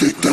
Lick it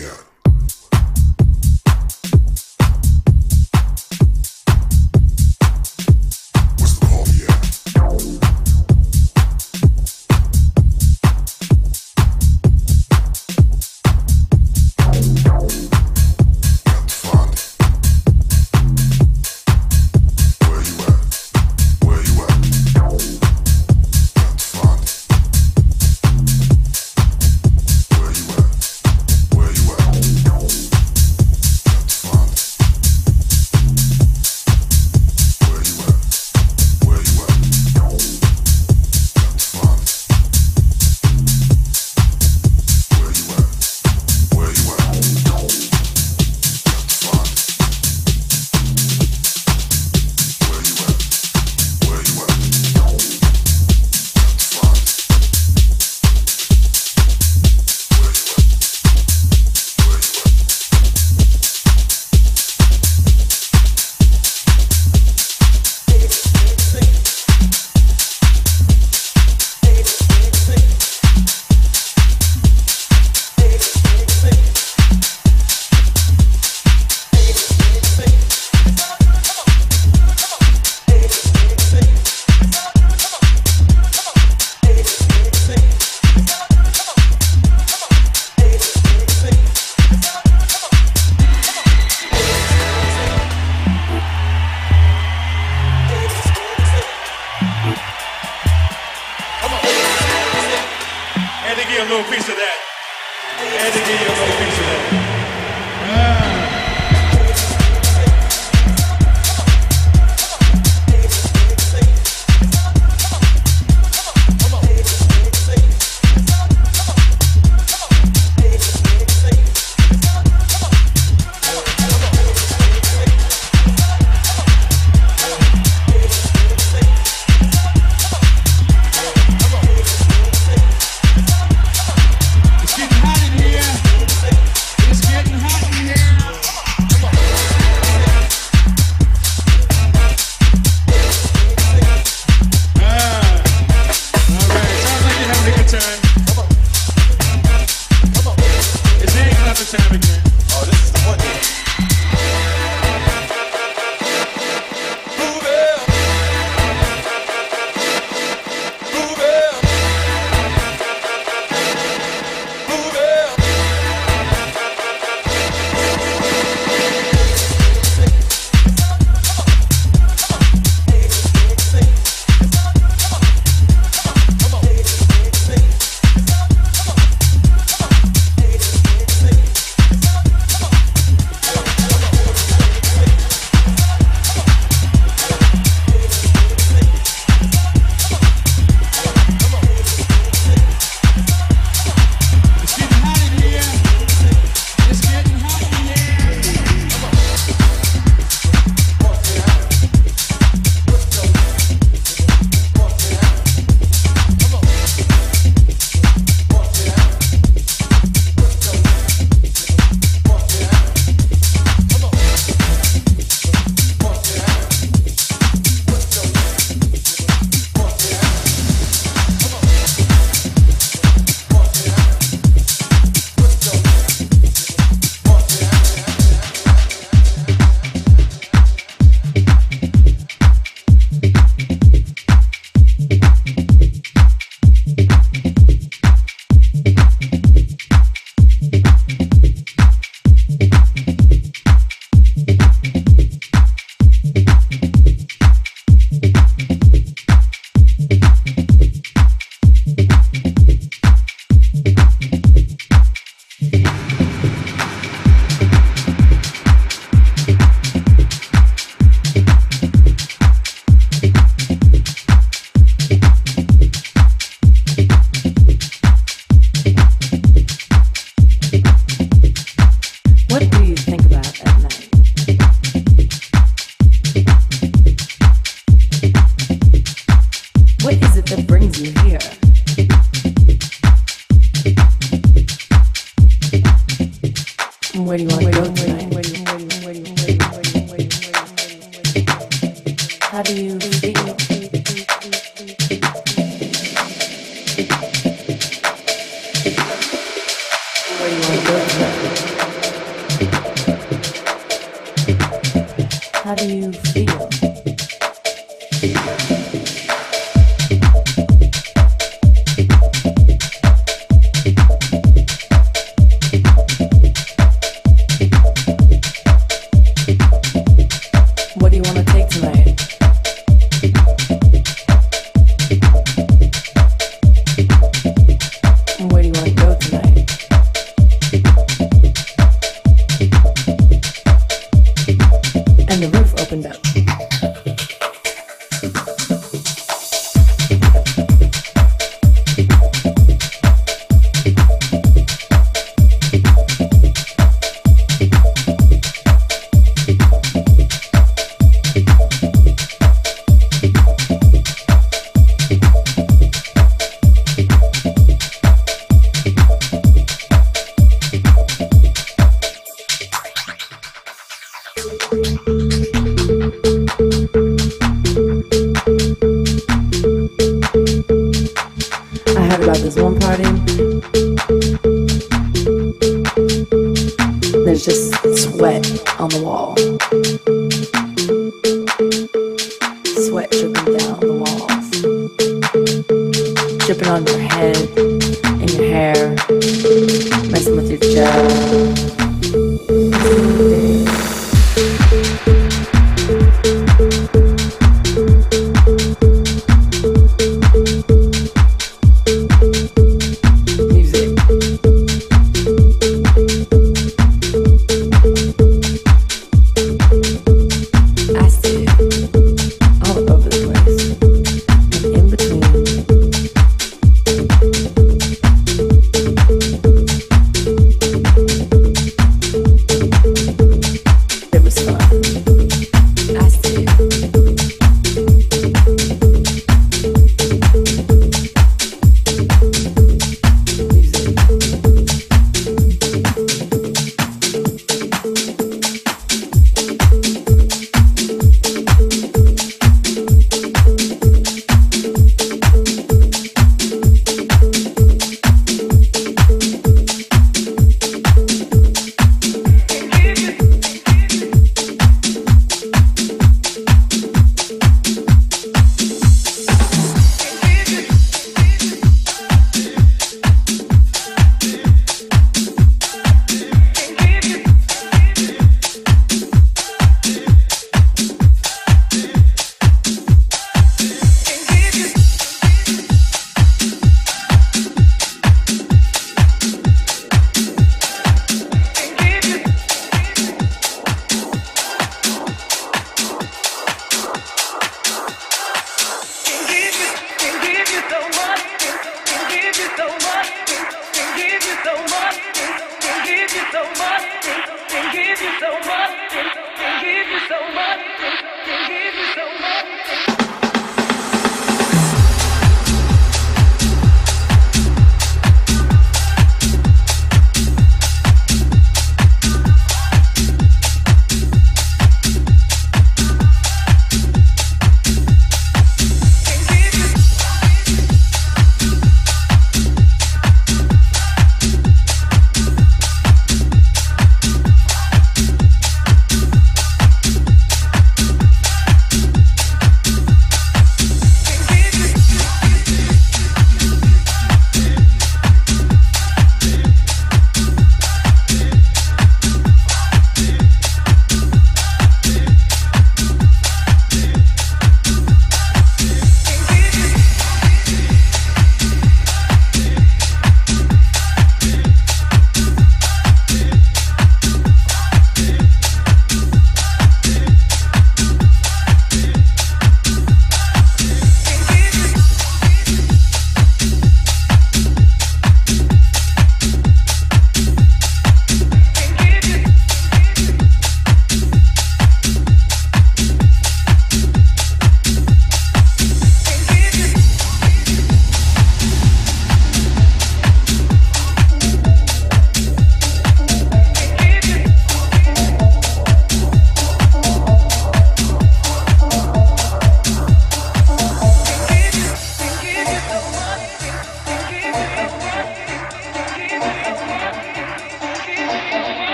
yeah. How do you feel?